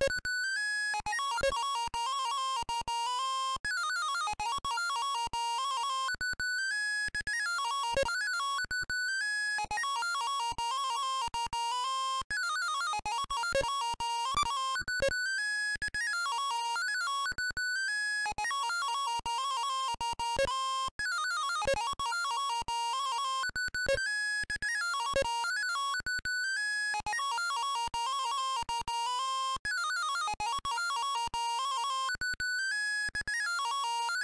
you